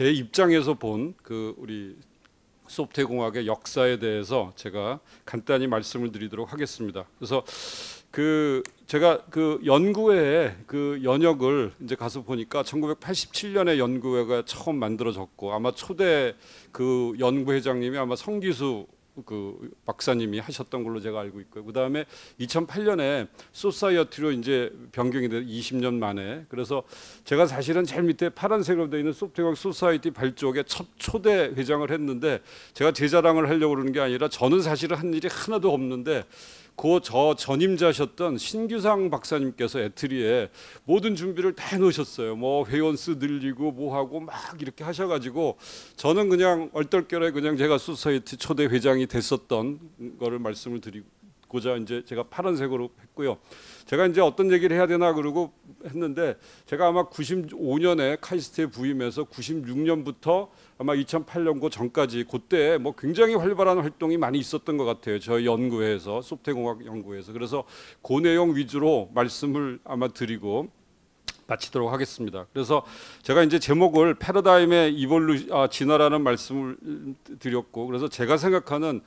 제 입장에서 본 그 우리 소프트웨어 공학의 역사에 대해서 제가 간단히 말씀을 드리도록 하겠습니다. 그래서 그 제가 그 연구회에 그 연역을 이제 가서 보니까 1987년에 연구회가 처음 만들어졌고 아마 초대 그 연구회장님이 아마 성기수 그 박사님이 하셨던 걸로 제가 알고 있고요. 그 다음에 2008년에 소사이어티로 이제 변경이 돼 20년 만에. 그래서 제가 사실은 제일 밑에 파란색으로 되어 있는 소프트웨어 society 발족의 첫 초대 회장을 했는데 제가 제 자랑을 하려고 그러는 게 아니라 저는 사실은 한 일이 하나도 없는데 그 저 전임자셨던 신규상 박사님께서 ETRI에 모든 준비를 다 해놓으셨어요. 뭐 회원수 늘리고 뭐 하고 막 이렇게 하셔가지고 저는 그냥 얼떨결에 그냥 제가 society 초대 회장이 됐었던 거를 말씀을 드리고 자 이제 제가 파란색으로 했고요. 제가 이제 어떤 얘기를 해야 되나 그러고 했는데 제가 아마 95년에 카이스트에 부임해서 96년부터 아마 2008년 그 전까지 그때 뭐 굉장히 활발한 활동이 많이 있었던 것 같아요. 저희 연구회에서 소프트공학 연구회에서 그래서 그 내용 위주로 말씀을 아마 드리고 마치도록 하겠습니다. 그래서 제가 이제 제목을 패러다임의 이볼루 아, 진화라는 말씀을 드렸고 그래서 제가 생각하는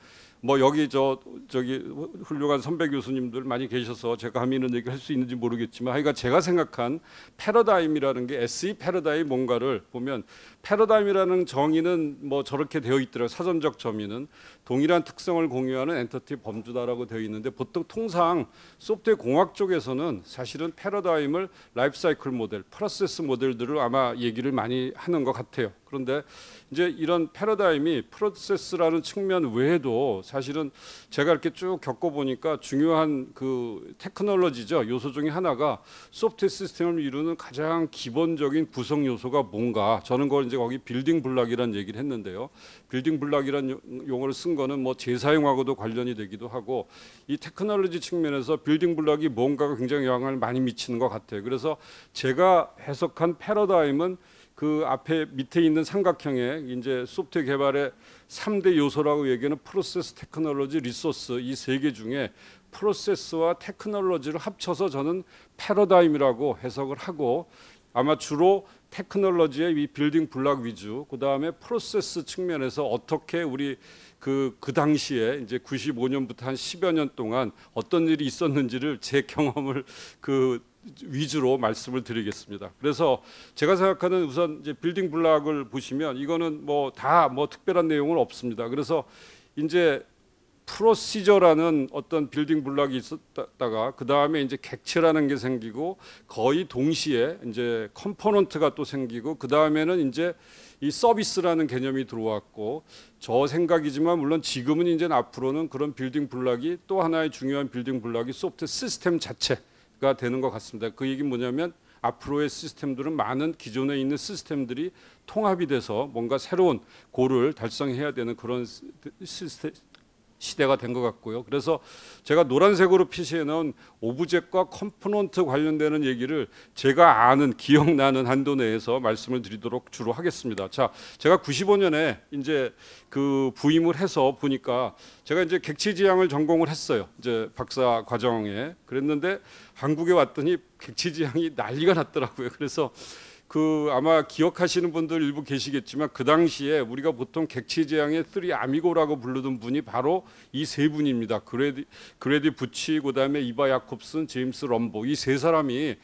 뭐 여기 저 저기 훌륭한 선배 교수님들 많이 계셔서 제가 감히 있는 얘기를 할 수 있는지 모르겠지만 하여간 제가 생각한 패러다임이라는 게 SE 패러다임 뭔가를 보면 패러다임이라는 정의는 뭐 저렇게 되어 있더라고요. 사전적 정의는 동일한 특성을 공유하는 entity 범주다라고 되어 있는데 보통 통상 소프트웨어 공학 쪽에서는 사실은 패러다임을 라이프 사이클 모델, 프로세스 모델들을 아마 얘기를 많이 하는 것 같아요. 그런데 이제 이런 패러다임이 프로세스라는 측면 외에도 사실은 제가 이렇게 쭉 겪어 보니까 중요한 그 테크놀로지죠. 요소 중에 하나가 소프트웨어 시스템을 이루는 가장 기본적인 구성 요소가 뭔가 저는 그걸 이제 거기 building block이라는 얘기를 했는데요. building block이라는 용어를 쓴 거는 뭐 재사용하고도 관련이 되기도 하고 이 테크놀로지 측면에서 building block이 뭔가가 굉장히 영향을 많이 미치는 것 같아요. 그래서 제가 해석한 패러다임은 그 앞에 밑에 있는 삼각형에 이제 소프트웨어 개발의 3대 요소라고 얘기하는 프로세스 테크놀로지 resource 이 세 개 중에 프로세스와 테크놀로지를 합쳐서 저는 패러다임이라고 해석을 하고 아마 주로 테크놀로지의 이 building block 위주 그다음에 프로세스 측면에서 어떻게 우리 그, 그 당시에 이제 95년부터 한 10여 년 동안 어떤 일이 있었는지를 제 경험을 그 위주로 말씀을 드리겠습니다. 그래서 제가 생각하는 우선 이제 building block을 보시면 이거는 뭐 다뭐 뭐 특별한 내용은 없습니다. 그래서 이제 procedure라는 어떤 building block이 있었다가 그 다음에 이제 객체라는 게 생기고 거의 동시에 이제 component가 또 생기고 그 다음에는 이제 이 서비스라는 개념이 들어왔고 저 생각이지만 물론 지금은 이제 앞으로는 그런 building block이 또 하나의 중요한 building block이 소프트 시스템 자체 가 되는 것 같습니다. 그 얘기는 뭐냐면 앞으로의 시스템들은 많은 기존에 있는 시스템들이 통합이 돼서 뭔가 새로운 goal을 달성해야 되는 그런 시스템, 시대가 된 것 같고요. 그래서 제가 노란색으로 표시해 놓은 object와 component 관련되는 얘기를 제가 아는 기억나는 한도 내에서 말씀을 드리도록 주로 하겠습니다. 자, 제가 95년에 이제 그 부임을 해서 보니까 제가 이제 객체지향을 전공을 했어요. 이제 박사 과정에 그랬는데 한국에 왔더니 객체지향이 난리가 났더라고요. 그래서 그 아마 기억하시는 분들 일부 계시겠지만 그 당시에 우리가 보통 객체지향의 three amigo라고 부르던 분이 바로 이 세 분입니다. Grady Grady Booch 그다음에 Ivar Jacobson, James Rumbaugh 이 세 사람이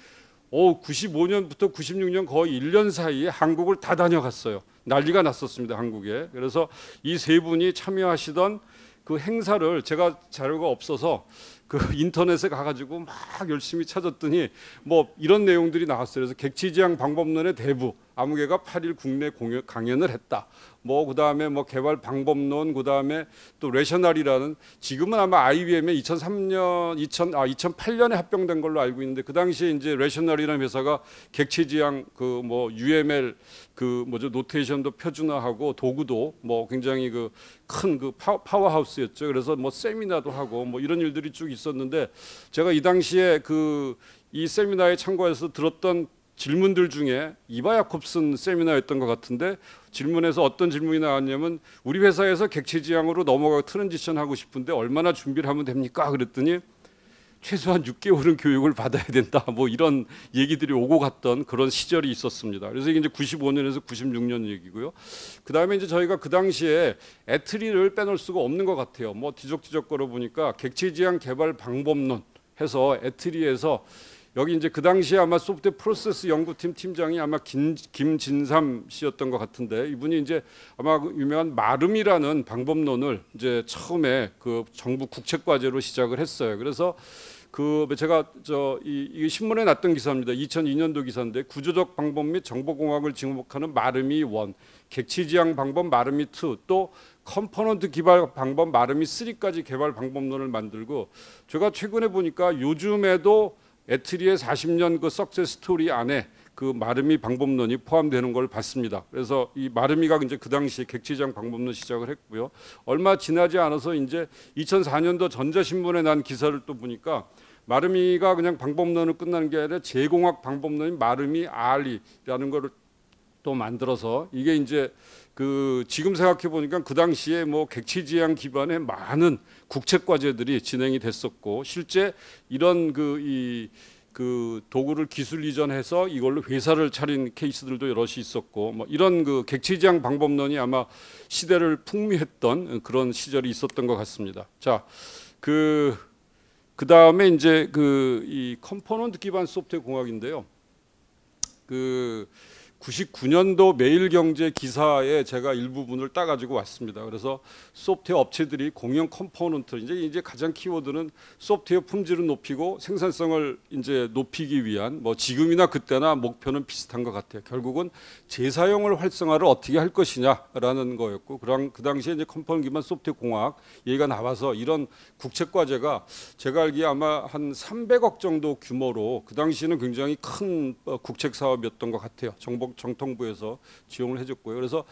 오 95년부터 96년 거의 1년 사이에 한국을 다 다녀갔어요. 난리가 났었습니다, 한국에. 그래서 이 세 분이 참여하시던 그 행사를 제가 자료가 없어서 그 인터넷에 가가지고 막 열심히 찾았더니 뭐 이런 내용들이 나왔어요. 그래서 객체지향 방법론의 대부 아무개가 8일 국내 공연, 강연을 했다. 뭐 그다음에 뭐 개발 방법론 그다음에 또 Rational이라는 지금은 아마 IBM에 2003년 2000 아 2008년에 합병된 걸로 알고 있는데 그 당시에 이제 Rational이라는 회사가 객체 지향 그 뭐 UML 그 뭐죠 notation도 표준화하고 도구도 뭐 굉장히 그 큰그 그 powerhouse였죠. 그래서 뭐 세미나도 하고 뭐 이런 일들이 쭉 있었는데 제가 이 당시에 그 이 세미나에 참가해서 들었던 질문들 중에 Ivar Jacobson 세미나였던 것 같은데 질문에서 어떤 질문이 나왔냐면 우리 회사에서 객체 지향으로 넘어가 transition 하고 싶은데 얼마나 준비를 하면 됩니까? 그랬더니 최소한 6개월은 교육을 받아야 된다. 뭐 이런 얘기들이 오고 갔던 그런 시절이 있었습니다. 그래서 이게 이제 95년에서 96년 얘기고요. 그 다음에 이제 저희가 그 당시에 ETRI를 빼놓을 수가 없는 것 같아요. 뭐 뒤적뒤적 걸어 보니까 객체지향 개발 방법론 해서 ETRI에서 여기 이제 그 당시에 아마 소프트 프로세스 연구팀 팀장이 아마 김, 김진삼 씨였던 것 같은데 이분이 이제 아마 그 유명한 MaRMI라는 방법론을 이제 처음에 그 정부 국책 과제로 시작을 했어요. 그래서 그 제가 저이 이 신문에 났던 기사입니다. 2002년도 기사인데 구조적 방법 및 정보공학을 지원하는 MaRMI one, 객체지향 방법 MaRMI two, 또 component 개발 방법 MaRMI three까지 개발 방법론을 만들고 제가 최근에 보니까 요즘에도 ETRI의 40년 그 success story 안에 그 MaRMI 방법론이 포함되는 걸 봤습니다. 그래서 이 MaRMI가 이제 그 당시 객체지향 방법론 시작을 했고요. 얼마 지나지 않아서 이제 2004년도 전자신문에 난 기사를 또 보니까 마름이가 그냥 방법론을 끝나는 게 아니라 제공학 방법론인 마름이 알리라는 거를 또 만들어서 이게 이제 그 지금 생각해 보니까 그 당시에 뭐 객치지향 기반의 많은 국책 과제들이 진행이 됐었고 실제 이런 그이그 도구를 기술 이전해서 이걸로 회사를 차린 케이스들도 여럿이 있었고 뭐 이런 그 객치지향 방법론이 아마 시대를 풍미했던 그런 시절이 있었던 것 같습니다. 자, 그 그다음에 이제 그 이 component 기반 소프트웨어 공학인데요. 그 99년도 매일경제 기사에 제가 일부분을 따가지고 왔습니다. 그래서 소프트웨어 업체들이 공용 component 이제 이제 가장 키워드는 소프트웨어 품질을 높이고 생산성을 이제 높이기 위한 뭐 지금이나 그때나 목표는 비슷한 것 같아요. 결국은 재사용을 활성화를 어떻게 할 것이냐라는 거였고 그랑 그 당시에 이제 component 기반 소프트웨어 공학 얘기가 나와서 이런 국책 과제가 제가 알기에 아마 한 300억 정도 규모로 그 당시에는 굉장히 큰 어, 국책 사업이었던 것 같아요. 정보 정통부에서 지원을 해줬고요. 그래서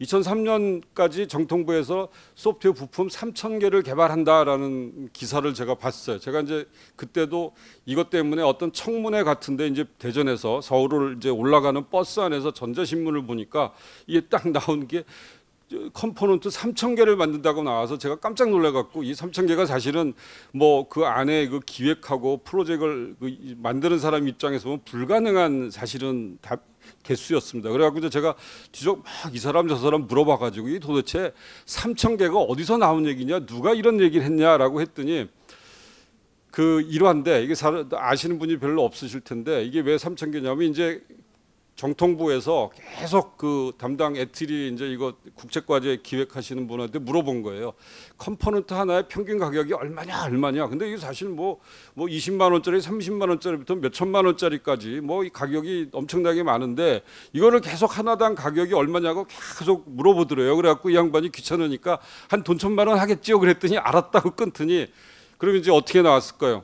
2003년까지 정통부에서 소프트웨어 부품 3천 개를 개발한다라는 기사를 제가 봤어요. 제가 이제 그때도 이것 때문에 어떤 청문회 같은데 이제 대전에서 서울을 이제 올라가는 버스 안에서 전자신문을 보니까 이게 딱 나온 게 component 3천 개를 만든다고 나와서 제가 깜짝 놀래갖고 이 3천 개가 사실은 뭐 그 안에 그 기획하고 프로젝트를 그 만드는 사람 입장에서 보면 불가능한 사실은 답 개수였습니다. 그래갖고 제가 뒤적 막 이 사람 저 사람 물어봐가지고 이 도대체 3천 개가 어디서 나온 얘기냐, 누가 이런 얘기를 했냐라고 했더니 그 일환데 이게 아시는 분이 별로 없으실 텐데 이게 왜 3천 개냐면 이제 정통부에서 계속 그 담당 ETRI 이제 이거 국책과제 기획하시는 분한테 물어본 거예요. component 하나의 평균 가격이 얼마냐 얼마냐. 근데 이게 사실 뭐뭐 뭐 20만 원짜리, 30만 원짜리부터 몇 천만 원짜리까지 뭐 이 가격이 엄청나게 많은데 이거를 계속 하나당 가격이 얼마냐고 계속 물어보더래요. 그래갖고 이 양반이 귀찮으니까 한 돈 천만 원 하겠지요. 그랬더니 알았다고 끊더니 그럼 이제 어떻게 나왔을까요?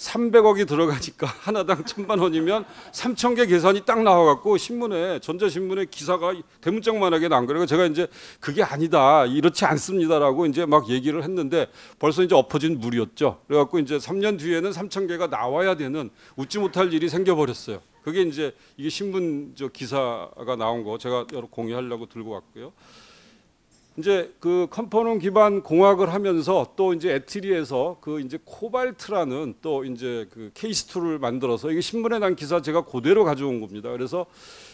300억이 들어가니까 하나당 천만 원이면 3천 개 계산이 딱 나와갖고 신문에 전자신문에 기사가 대문짝만하게 난 거예요. 제가 이제 그게 아니다 이렇지 않습니다라고 이제 막 얘기를 했는데 벌써 이제 엎어진 물이었죠. 그래갖고 이제 3년 뒤에는 3천 개가 나와야 되는 웃지 못할 일이 생겨버렸어요. 그게 이제 이게 신문 저 기사가 나온 거 제가 여러 공유하려고 들고 왔고요. 이제 그 component 기반 공학을 하면서 또 이제 ETRI에서 그 이제 COBALT라는 또 이제 그 CASE tool을 만들어서 이게 신문에 난 기사 제가 그대로 가져온 겁니다. 그래서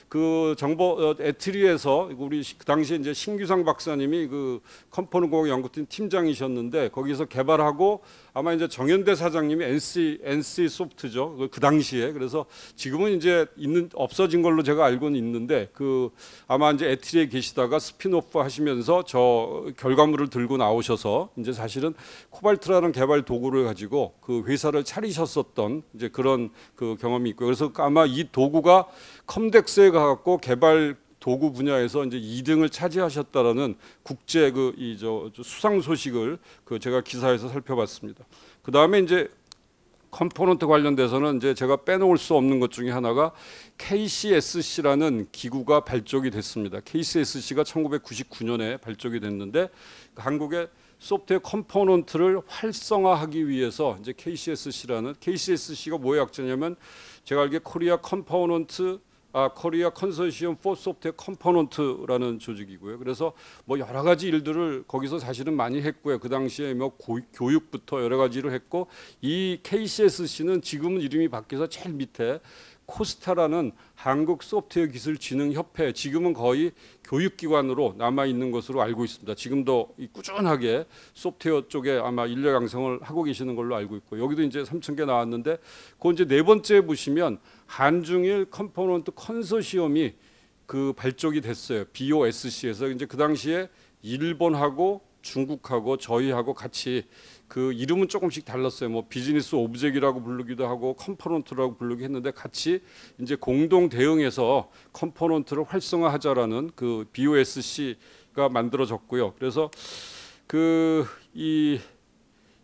그 정보 어, ETRI에서 우리 그 당시에 이제 신규상 박사님이 그 component 공학 연구팀 팀장이셨는데 거기서 개발하고 아마 이제 정현대 사장님이 NC NC Soft죠. 그, 그 당시에 그래서 지금은 이제 있는 없어진 걸로 제가 알고는 있는데 그 아마 이제 ETRI에 계시다가 스피노프 하시면서 저 결과물을 들고 나오셔서 이제 사실은 COBALT라는 개발 도구를 가지고 그 회사를 차리셨었던 이제 그런 그 경험이 있고 그래서 아마 이 도구가 COMDEX에 가갖고 개발 도구 분야에서 이제 2등을 차지하셨다라는 국제 그 이 저 수상 소식을 그 제가 기사에서 살펴봤습니다. 그 다음에 이제 component 관련돼서는 이제 제가 빼놓을 수 없는 것 중에 하나가 KCSC라는 기구가 발족이 됐습니다. KCSC가 1999년에 발족이 됐는데 한국의 소프트웨어 component를 활성화하기 위해서 이제 KCSC라는 KCSC가 뭐의 약자냐면 제가 알기에 Korea Component 아, Korea Consortium for Software Component라는 조직이고요. 그래서 뭐 여러 가지 일들을 거기서 사실은 많이 했고요. 그 당시에 뭐 고, 교육부터 여러 가지를 했고 이 KCSC는 지금은 이름이 바뀌어서 제일 밑에 KOSTA라는 한국 소프트웨어 기술 진흥 협회 지금은 거의 교육기관으로 남아 있는 것으로 알고 있습니다. 지금도 꾸준하게 소프트웨어 쪽에 아마 인력 양성을 하고 계시는 걸로 알고 있고 여기도 이제 3천 개 나왔는데 그 이제 네 번째 보시면 한중일 component 컨소시엄이 그 발족이 됐어요. BOSC에서 이제 그 당시에 일본하고 중국하고 저희하고 같이 그 이름은 조금씩 달랐어요. 뭐 business object이라고 부르기도 하고 component라고 부르기 했는데 같이 이제 공동 대응해서 component를 활성화하자라는 그 BOSC가 만들어졌고요. 그래서 그이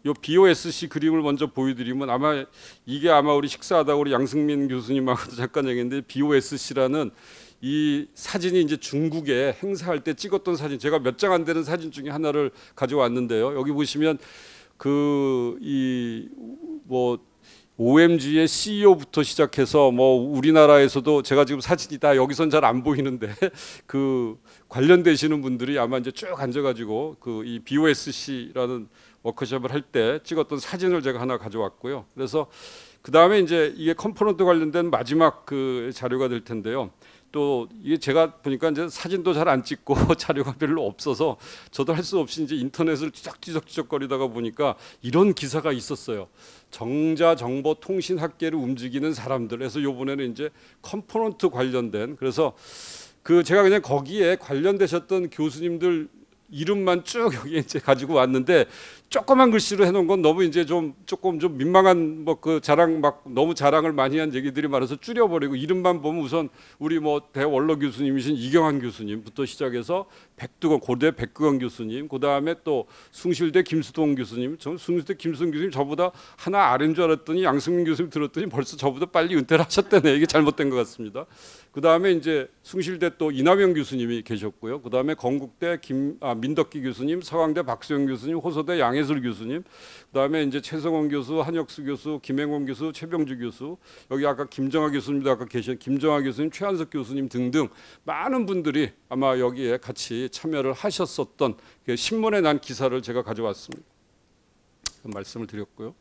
요 BOSC 그림을 먼저 보여드리면 아마 이게 아마 우리 식사하다 우리 양승민 교수님하고도 잠깐 얘기했는데 BOSC라는 이 사진이 이제 중국에 행사할 때 찍었던 사진 제가 몇 장 안 되는 사진 중에 하나를 가져왔는데요. 여기 보시면 그 이 뭐 OMG의 CEO부터 시작해서 뭐 우리나라에서도 제가 지금 사진이 다 여기선 잘 안 보이는데 그 관련되시는 분들이 아마 이제 쭉 앉아가지고 그 이 BOSC라는 워크숍을 할 때 찍었던 사진을 제가 하나 가져왔고요. 그래서 그 다음에 이제 이게 component 관련된 마지막 그 자료가 될 텐데요. 또 이게 제가 보니까 이제 사진도 잘 안 찍고 자료가 별로 없어서 저도 할 수 없이 이제 인터넷을 뒤적뒤적뒤적거리다가 보니까 이런 기사가 있었어요. 정자 정보 통신 학계를 움직이는 사람들에서 요번에는 이제 component 관련된 그래서 그 제가 그냥 거기에 관련되셨던 교수님들 이름만 쭉 여기 이제 가지고 왔는데 조그만 글씨로 해놓은 건 너무 이제 좀 조금 좀 민망한 뭐 그 자랑 막 너무 자랑을 많이 한 얘기들이 많아서 줄여버리고 이름만 보면 우선 우리 뭐 대원로 교수님이신 이경환 교수님부터 시작해서 백두건 고대 백두건 교수님 그 다음에 또 숭실대 김수동 교수님 전 숭실대 김수동 교수님 저보다 하나 아래인 줄 알았더니 양승민 교수님 들었더니 벌써 저보다 빨리 은퇴를 하셨다네 이게 잘못된 것 같습니다. 그 다음에 이제 숭실대 또 이남영 교수님이 계셨고요. 그 다음에 건국대 김 아, 민덕기 교수님, 서강대 박수영 교수님, 호서대 양 혜술 교수님, 그 다음에 이제 최성원 교수, 한혁수 교수, 김행원 교수, 최병주 교수, 여기 아까 김정하 교수님도 아까 계신 김정하 교수님, 최한석 교수님 등등 많은 분들이 아마 여기에 같이 참여를 하셨었던 그 신문에 난 기사를 제가 가져왔습니다. 그 말씀을 드렸고요.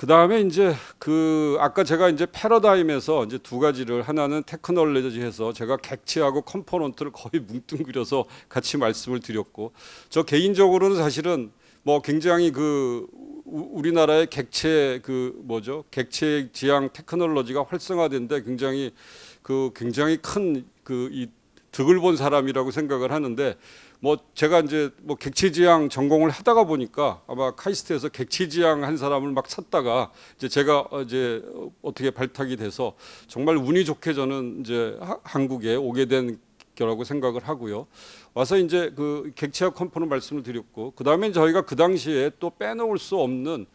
그 다음에 이제 그 아까 제가 이제 패러다임에서 이제 두 가지를 하나는 테크놀로지해서 제가 객체하고 component를 거의 뭉뚱그려서 같이 말씀을 드렸고 저 개인적으로는 사실은 뭐 굉장히 그 우리나라의 객체 그 뭐죠? 객체 지향 테크놀로지가 활성화된데 굉장히 그 굉장히 큰 그 이 득을 본 사람이라고 생각을 하는데 뭐 제가 이제 뭐 객체지향 전공을 하다가 보니까 아마 KAIST에서 객체지향 한 사람을 막 찾다가 이제 제가 이제 어떻게 발탁이 돼서 정말 운이 좋게 저는 이제 한국에 오게 된거 라고 생각을 하고요. 와서 이제 그 객체하고 component 말씀을 드렸고 그 다음에 저희가 그 당시에 또 빼놓을 수 없는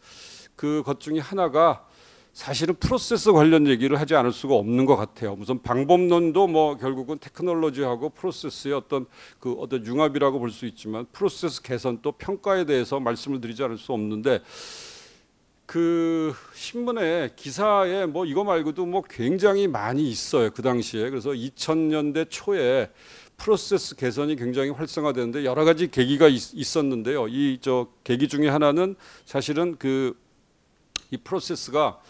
그 것 중에 하나가 사실은 프로세스 관련 얘기를 하지 않을 수가 없는 것 같아요. 무슨 방법론도 뭐 결국은 테크놀로지하고 프로세스의 어떤 그 어떤 융합이라고 볼 수 있지만 프로세스 개선 또 평가에 대해서 말씀을 드리지 않을 수 없는데 그 신문에 기사에 뭐 이거 말고도 뭐 굉장히 많이 있어요. 그 당시에. 그래서 2000년대 초에 프로세스 개선이 굉장히 활성화되는데 여러 가지 계기가 있, 었는데요. 이 저 계기 중에 하나는 사실은 그 이 프로세스가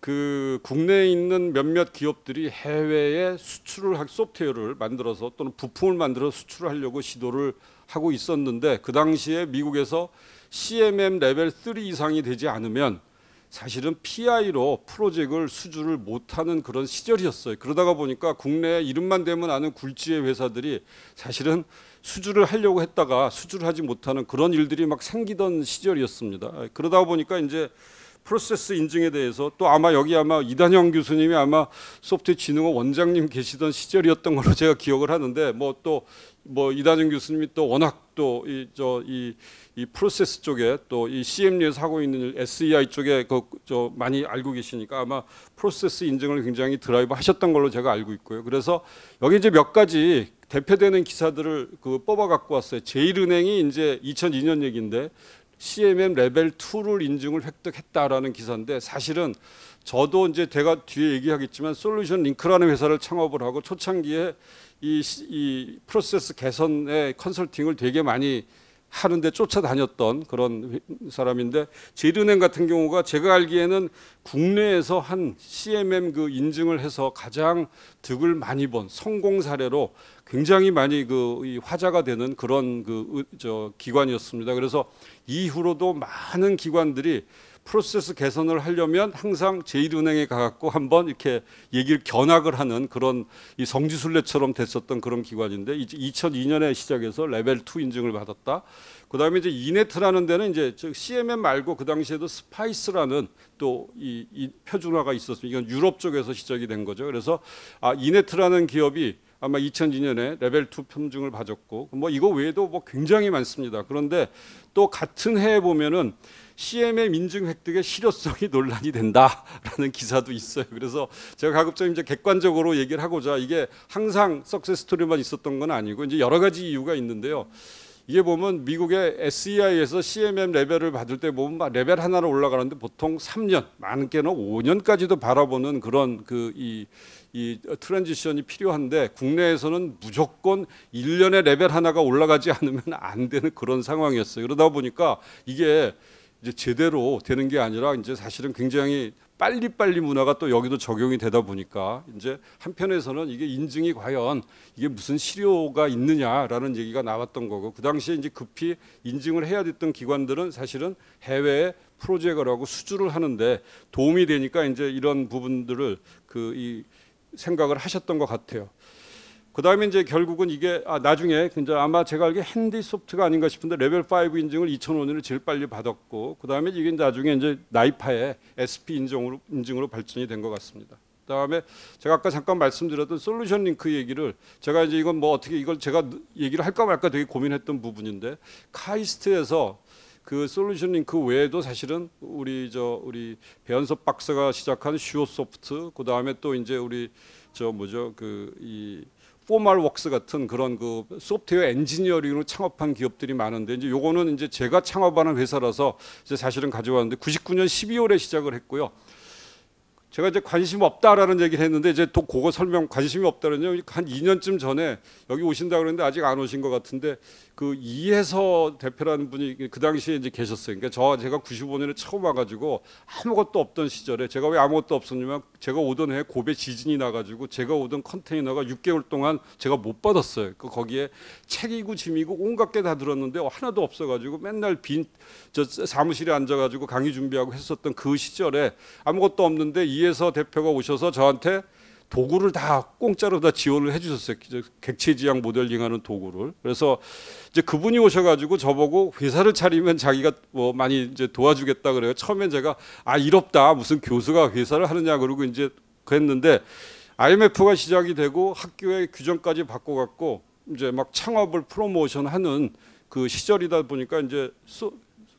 그 국내에 있는 몇몇 기업들이 해외에 수출을 할 소프트웨어를 만들어서 또는 부품을 만들어 수출을 하려고 시도를 하고 있었는데 그 당시에 미국에서 CMM 레벨 3 이상이 되지 않으면 사실은 PI로 프로젝트를 수주를 못하는 그런 시절이었어요. 그러다가 보니까 국내에 이름만 대면 아는 굴지의 회사들이 사실은 수주를 하려고 했다가 수주를 하지 못하는 그런 일들이 막 생기던 시절이었습니다. 그러다 보니까 이제 프로세스 인증에 대해서 또 아마 여기 아마 이단형 교수님이 아마 소프트웨어 진흥원 원장님 계시던 시절이었던 걸로 제가 기억을 하는데 뭐 또뭐 뭐 이단형 교수님이 또 워낙 또 이 저 이 이 프로세스 쪽에 또 이 CMU에서 하고 있는 SEI 쪽에 그 저 많이 알고 계시니까 아마 프로세스 인증을 굉장히 드라이브 하셨던 걸로 제가 알고 있고요. 그래서 여기 이제 몇 가지 대표되는 기사들을 그 뽑아 갖고 왔어요. 제일은행이 이제 2002년 얘기인데 CMM 레벨 2를 인증을 획득했다라는 기사인데 사실은 저도 이제 제가 뒤에 얘기하겠지만 솔루션 링크라는 회사를 창업을 하고 초창기에 이, 이 프로세스 개선의 컨설팅을 되게 많이 하는데 쫓아다녔던 그런 사람인데 제일은행 같은 경우가 제가 알기에는 국내에서 한 CMM 그 인증을 해서 가장 득을 많이 본 성공 사례로 굉장히 많이 그 화자가 되는 그런 그 저 기관이었습니다. 그래서 이후로도 많은 기관들이 프로세스 개선을 하려면 항상 제1은행에 가갖고 한번 이렇게 얘기를 견학을 하는 그런 이 성지순례처럼 됐었던 그런 기관인데 2002년에 시작해서 레벨 2 인증을 받았다. 그다음에 이제 이네트라는 데는 이제 CMM 말고 그 당시에도 SPICE라는 또이 이 표준화가 있었습니다. 이건 유럽 쪽에서 시작이 된 거죠. 그래서 아 이네트라는 기업이 아마 2002년에 레벨 2 인증을 받았고 뭐 이거 외에도 뭐 굉장히 많습니다. 그런데 또 같은 해에 보면은 CMM 인증 획득의 실효성이 논란이 된다라는 기사도 있어요. 그래서 제가 가급적 이제 객관적으로 얘기를 하고자 이게 항상 success story만 있었던 건 아니고 이제 여러 가지 이유가 있는데요. 이게 보면 미국의 SEI에서 CMM 레벨을 받을 때 보면 레벨 하나로 올라가는데 보통 3년, 많게는 5년까지도 바라보는 그런 그 이 이 transition이 필요한데 국내에서는 무조건 1년에 레벨 하나가 올라가지 않으면 안 되는 그런 상황이었어요. 그러다 보니까 이게 이제 제대로 되는 게 아니라 이제 사실은 굉장히 빨리빨리 문화가 또 여기도 적용이 되다 보니까 이제 한편에서는 이게 인증이 과연 이게 무슨 실효가 있느냐라는 얘기가 나왔던 거고 그 당시에 이제 급히 인증을 해야 됐던 기관들은 사실은 해외에 프로젝트를 하고 수주를 하는데 도움이 되니까 이제 이런 부분들을 그이 생각을 하셨던 것 같아요. 그 다음에 이제 결국은 이게 아, 나중에 이제 아마 제가 알기에 핸디 소프트가 아닌가 싶은데 레벨 5 인증을 2005년에 제일 빨리 받았고 그 다음에 이게 나중에 이제 NIPA의 SP 인증으로 인증으로 발전이 된 것 같습니다. 그 다음에 제가 아까 잠깐 말씀드렸던 솔루션 링크 얘기를 제가 이제 이건 뭐 어떻게 이걸 제가 얘기를 할까 말까 되게 고민했던 부분인데 카이스트에서 그 솔루션 링크 외에도 사실은 우리 저 우리 배현섭 박사가 시작한 슈어소프트 그 다음에 또 이제 우리 저 뭐죠 그 이 포멀 웍스 같은 그런 그 software engineering으로 창업한 기업들이 많은데 이제 요거는 이제 제가 창업하는 회사라서 이제 사실은 가져왔는데 99년 12월에 시작을 했고요. 제가 이제 관심 없다라는 얘기를 했는데 이제 또 그거 설명 관심이 없다는요. 한 2년쯤 전에 여기 오신다 그랬는데 아직 안 오신 것 같은데 그 이해서 대표라는 분이 그 당시에 이제 계셨어요. 그러니까 저 제가 95년에 처음 와가지고 아무것도 없던 시절에 제가 왜 아무것도 없었냐면 제가 오던 해 고베 지진이 나가지고 제가 오던 컨테이너가 6개월 동안 제가 못 받았어요. 그 거기에 책이고 짐이고 온갖 게 다 들었는데 하나도 없어가지고 맨날 빈 저 사무실에 앉아가지고 강의 준비하고 했었던 그 시절에 아무것도 없는데 이해 서 대표가 오셔서 저한테 도구를 다 공짜로 다 지원을 해주셨어요. 객체지향 모델링하는 도구를. 그래서 이제 그분이 오셔가지고 저보고 회사를 차리면 자기가 뭐 많이 이제 도와주겠다 그래요. 처음엔 제가 아 이롭다 무슨 교수가 회사를 하느냐 그러고 이제 그랬는데 IMF가 시작이 되고 학교의 규정까지 바꿔갖고 이제 막 창업을 프로모션하는 그 시절이다 보니까 이제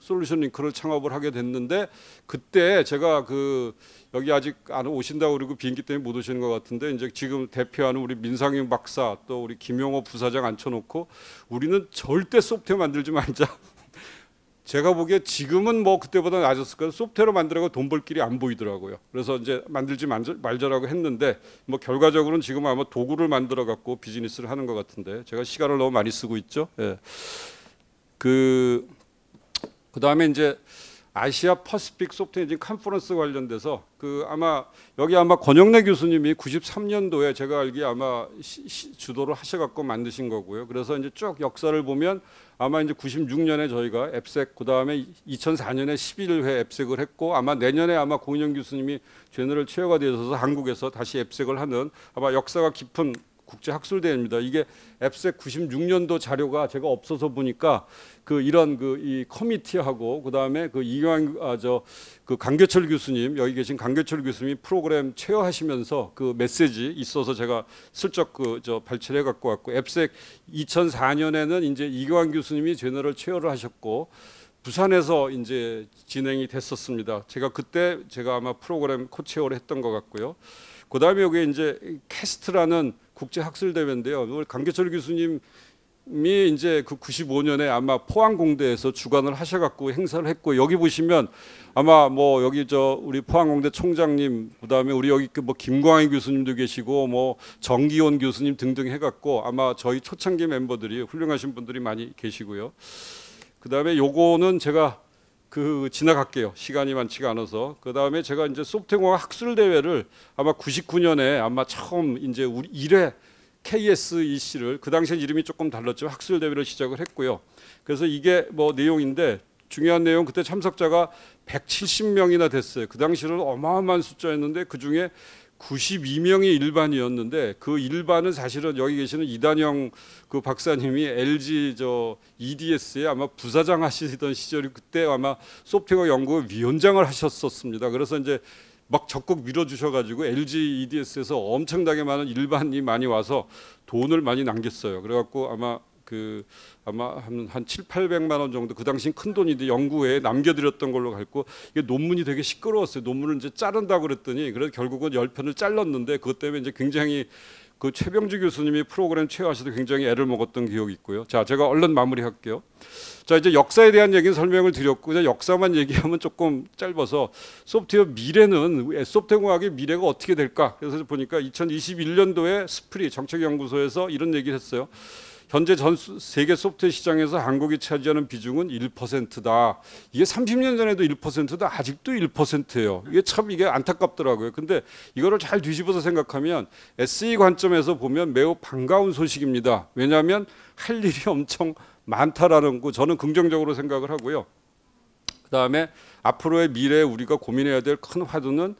솔루션 링크를 창업을 하게 됐는데 그때 제가 그 여기 아직 안 오신다고 그러고 비행기 때문에 못 오시는 것 같은데 이제 지금 대표하는 우리 민상윤 박사 또 우리 김용호 부사장 앉혀놓고 우리는 절대 소프트웨어 만들지 말자. 제가 보기에 지금은 뭐 그때보다 나아졌을 거예요. 소프트웨어 만들어가 돈벌 길이 안 보이더라고요. 그래서 이제 만들지 말자라고 했는데 뭐 결과적으로는 지금 아마 도구를 만들어 갖고 비즈니스를 하는 것 같은데 제가 시간을 너무 많이 쓰고 있죠. 예. 그 그 다음에 이제 Asia Pacific Software Engineering Conference 관련돼서 그 아마 여기 아마 권용래 교수님이 93년도에 제가 알기에 아마 시, 시, 주도를 하셔갖고 만드신 거고요. 그래서 이제 쭉 역사를 보면 아마 이제 96년에 저희가 APSEC 그 다음에 2004년에 11회 APSEC을 했고 아마 내년에 아마 고인영 교수님이 제너럴 체어가 되셔서 한국에서 다시 앱색을 하는 아마 역사가 깊은 국제 학술 대회입니다. 이게 앱색 96년도 자료가 제가 없어서 보니까 그 이런 그 이 커미티하고 그다음에 그 이광 아저 그 강교철 교수님 여기 계신 강교철 교수님이 프로그램 체어하시면서 그 메시지 있어서 제가 슬쩍 그 저 발췌해 갖고 왔고 앱색 2004년에는 이제 이광 교수님이 제너럴 체어를 하셨고 부산에서 이제 진행이 됐었습니다. 제가 그때 제가 아마 프로그램 코체어를 했던 것 같고요. 그다음에 여기 이제 캐스트라는 국제 학술 대회인데요. 오늘 강계철 교수님 이제 그 95년에 아마 포항 공대에서 주관을 하셔갖고 행사를 했고 여기 보시면 아마 뭐 여기 저 우리 포항 공대 총장님 그다음에 우리 여기 그 뭐 김광희 교수님도 계시고 뭐 정기원 교수님 등등 해갖고 아마 저희 초창기 멤버들이 훌륭하신 분들이 많이 계시고요. 그다음에 요거는 제가 그 지나갈게요. 시간이 많지가 않아서. 그다음에 제가 이제 소프트웨어공학 학술 대회를 아마 99년에 아마 처음 이제 우리 1회 KSEC를 그 당시엔 이름이 조금 달랐죠. 학술 대회를 시작을 했고요. 그래서 이게 뭐 내용인데 중요한 내용 그때 참석자가 170명이나 됐어요. 그 당시는 어마어마한 숫자였는데 그 중에 92명이 일반이었는데 그 일반은 사실은 여기 계시는 이단영 그 박사님이 LG 저 EDS에 아마 부사장 하시던 시절이 그때 아마 소프트웨어 연구 위원장을 하셨었습니다. 그래서 이제 막 적극 밀어주셔가지고 LG EDS에서 엄청나게 많은 일반이 많이 와서 돈을 많이 남겼어요. 그래갖고 아마 그 아마 한, 한 7, 800만 원 정도 그 당시 큰 돈인데 연구에 남겨드렸던 걸로 갈고 이게 논문이 되게 시끄러웠어요. 논문을 이제 자른다 그랬더니 그래서 결국은 10편을 잘랐는데 그것 때문에 이제 굉장히 그 최병주 교수님이 프로그램 체어하셔도 굉장히 애를 먹었던 기억이 있고요. 자, 제가 얼른 마무리할게요. 자, 이제 역사에 대한 얘기는 설명을 드렸고 이제 역사만 얘기하면 조금 짧아서 소프트웨어 미래는 소프트웨어 공학의 미래가 어떻게 될까? 그래서 보니까 2021년도에 스프리 정책연구소에서 이런 얘기를 했어요. 현재 전 세계 소프트웨어 시장에서 한국이 차지하는 비중은 1%다. 이게 30년 전에도 1%다. 아직도 1%예요. 이게 참 이게 안타깝더라고요. 근데 이거를 잘 뒤집어서 생각하면 SE 관점에서 보면 매우 반가운 소식입니다. 왜냐하면 할 일이 엄청 많다라는 거 저는 긍정적으로 생각을 하고요. 그다음에 앞으로의 미래에 우리가 고민해야 될 큰 화두는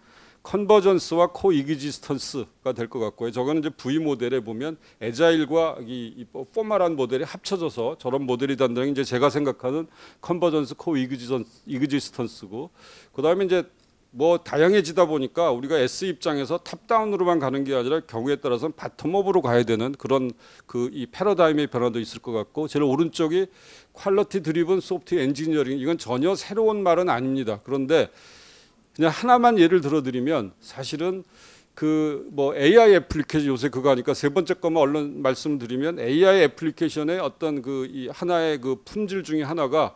convergence와 coexistence가 될 것 같고요. 저거는 이제 V 모델에 보면 agile과 이, 이 formal한 모델이 합쳐져서 저런 모델이 게 이제 제가 생각하는 convergence coexistence고 그다음에 이제 뭐 다양해지다 보니까 우리가 S 입장에서 탑다운으로만 가는 게 아니라 경우에 따라서는 bottom-up으로 가야 되는 그런 그 이 패러다임의 변화도 있을 것 같고 제일 오른쪽이 quality driven software engineering 이건 전혀 새로운 말은 아닙니다. 그런데 그냥 하나만 예를 들어드리면 사실은 그 뭐 AI 애플리케이션 요새 그거 하니까 세 번째 거만 얼른 말씀드리면 AI 애플리케이션의 어떤 그 이 하나의 그 품질 중에 하나가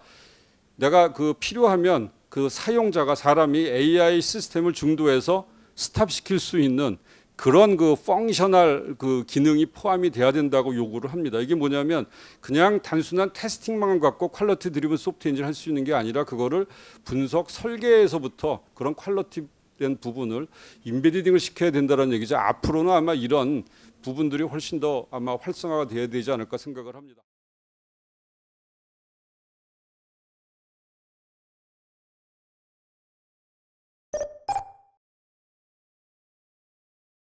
내가 그 필요하면 그 사용자가 사람이 AI 시스템을 중도에서 stop시킬 수 있는 그런 그 functional 그 기능이 포함이 돼야 된다고 요구를 합니다. 이게 뭐냐면 그냥 단순한 testing만 갖고 quality driven software engineering을 할 수 있는 게 아니라 그거를 분석 설계에서부터 그런 quality driven 부분을 embedding을 시켜야 된다는 얘기죠. 앞으로는 아마 이런 부분들이 훨씬 더 아마 활성화가 돼야 되지 않을까 생각을 합니다.